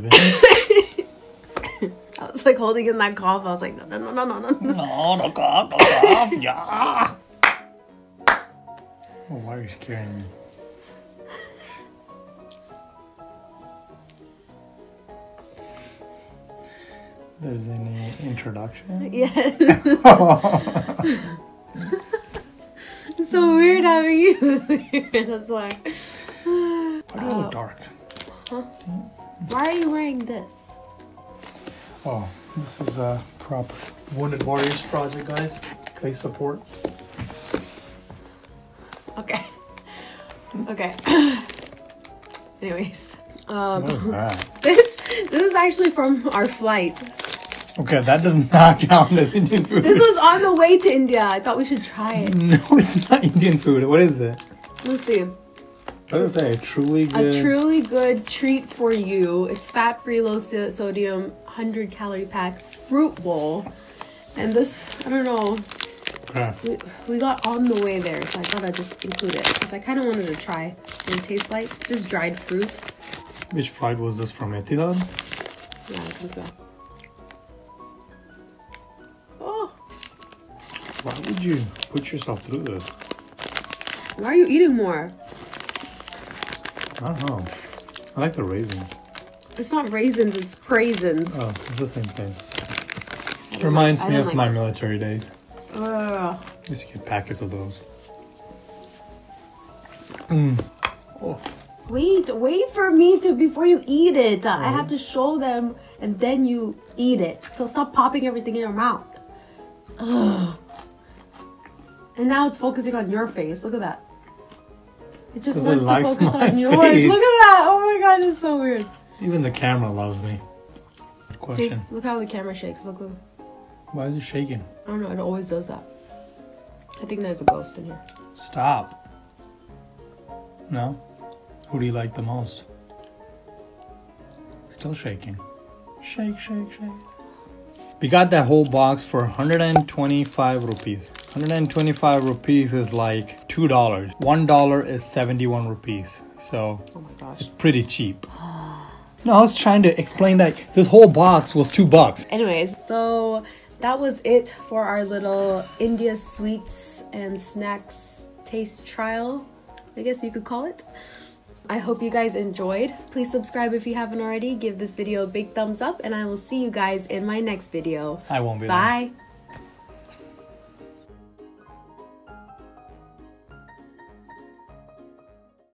baby. I was like holding in that cough. I was like, no, no, no, no, no, no. no, no cough, no cough, yeah. Oh, why are you scaring me? There's any introduction? Yeah. it's so weird having you here. That's why. Why do you look dark? Why are you wearing this? Oh, this is a prop Wounded Warriors project, guys. Play support. Okay. Okay. Anyways, um, What is that? this this is actually from our flight. Okay, that does not count as Indian food. This was on the way to India. I thought we should try it. no, it's not Indian food. What is it? Let's see. What is that? A truly A truly good treat for you. It's fat free, low so- sodium, 100 calorie pack fruit bowl. And this, I don't know, Okay. we, we got on the way there, so I thought I'd just include it because I kind of wanted to try what it tastes like. It's just dried fruit. Which flight was this from? Etihad? Yeah, I think so. Oh, Why would you put yourself through this? why are you eating more? I don't know. I like the raisins. It's not raisins, it's craisins. Oh, it's the same thing. I don't Reminds like- me of like my this. military days. Ugh. I used to get packets of those. Mm. Oh, Wait, wait for me to before you eat it. I have to show them and then you eat it. So stop popping everything in your mouth. Ugh. And now it's focusing on your face. Look at that. It just 'Cause it wants to focus on yours. face. Look at that. Oh my god, it's so weird. even the camera loves me. See, Question. look how the camera shakes. Look, look. Why is it shaking? I don't know. It always does that. I think there's a ghost in here. Stop. No? Who do you like the most? Still shaking. Shake, shake, shake. We got that whole box for 125 rupees. 125 rupees is like $2. $1 is 71 rupees. So Oh my gosh. it's pretty cheap. No, I was trying to explain that this whole box was two bucks. Anyways, so that was it for our little India sweets and snacks taste trial, I guess you could call it. I hope you guys enjoyed. Please subscribe if you haven't already. Give this video a big thumbs up, and I will see you guys in my next video. I won't be there. Bye.